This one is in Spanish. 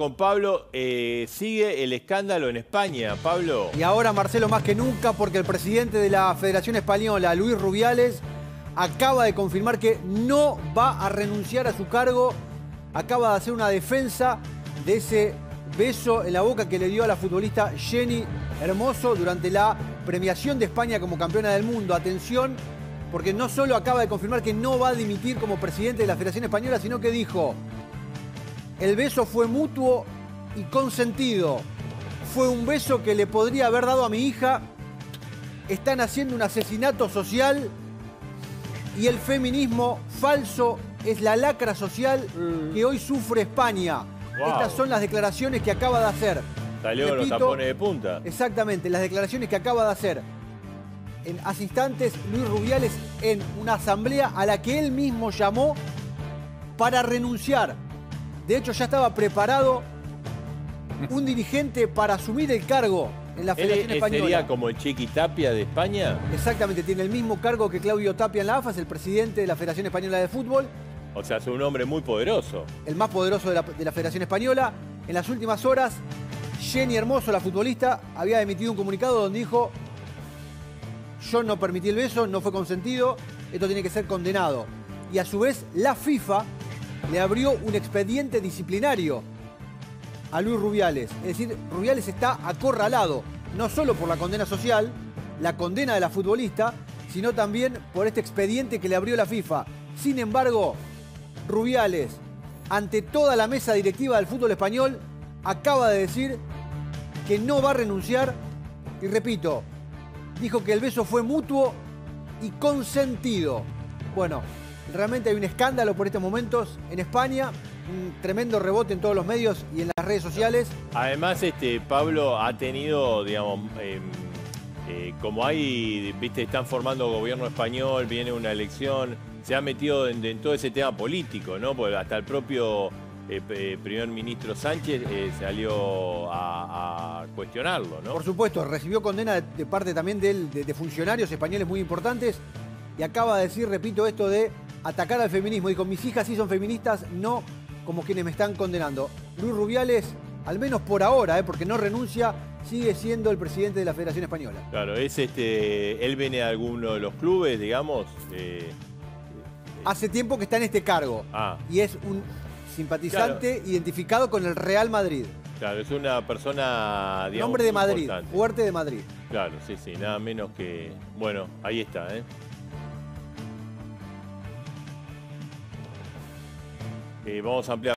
Con Pablo, eh, sigue el escándalo en España, Pablo. Y ahora Marcelo más que nunca porque el presidente de la Federación Española, Luis Rubiales, acaba de confirmar que no va a renunciar a su cargo, acaba de hacer una defensa de ese beso en la boca que le dio a la futbolista Jenny Hermoso durante la premiación de España como campeona del mundo. Atención, porque no solo acaba de confirmar que no va a dimitir como presidente de la Federación Española, sino que dijo, el beso fue mutuo y consentido. Fue un beso que le podría haber dado a mi hija. Están haciendo un asesinato social y el feminismo falso es la lacra social Mm. que hoy sufre España. Wow. Estas son las declaraciones que acaba de hacer. Salió los tapones de punta. Exactamente, las declaraciones que acaba de hacer en hace instantes Luis Rubiales en una asamblea a la que él mismo llamó para renunciar. De hecho, ya estaba preparado un dirigente para asumir el cargo en la ¿Él Federación Española. sería como el Chiqui Tapia de España? Exactamente, tiene el mismo cargo que Claudio Tapia en la AFA, es el presidente de la Federación Española de Fútbol, O sea, es un hombre muy poderoso. el más poderoso de la, de la Federación Española. En las últimas horas, Jenny Hermoso, la futbolista, había emitido un comunicado donde dijo, yo no permití el beso, no fue consentido, esto tiene que ser condenado. Y a su vez, la FIFA le abrió un expediente disciplinario a Luis Rubiales. Es decir, Rubiales está acorralado, no solo por la condena social, la condena de la futbolista, sino también por este expediente que le abrió la FIFA. Sin embargo, Rubiales, ante toda la mesa directiva del fútbol español, acaba de decir que no va a renunciar y repito, dijo que el beso fue mutuo y consentido. Bueno, realmente hay un escándalo por estos momentos en España, un tremendo rebote en todos los medios y en las redes sociales. Además, este Pablo ha tenido, digamos, eh, eh, como hay, viste, están formando gobierno español, viene una elección, se ha metido en, en todo ese tema político, ¿no? Porque hasta el propio eh, eh, primer ministro Sánchez eh, salió a, a cuestionarlo, ¿no? Por supuesto, recibió condena de, de parte también de, él, de- de funcionarios españoles muy importantes y acaba de decir, repito, esto de atacar al feminismo. Dijo, mis hijas sí son feministas, no como quienes me están condenando. Luis Rubiales, al menos por ahora, eh, porque no renuncia, sigue siendo el presidente de la Federación Española. Claro, es este, él viene de alguno de los clubes, digamos. eh, Hace tiempo que está en este cargo ah, y es un simpatizante identificado con el Real Madrid. claro, es una persona, digamos, Nombre de Madrid, importante. fuerte de Madrid. Claro, sí, sí, nada menos que. Bueno, ahí está, ¿eh? Eh, vamos a ampliar.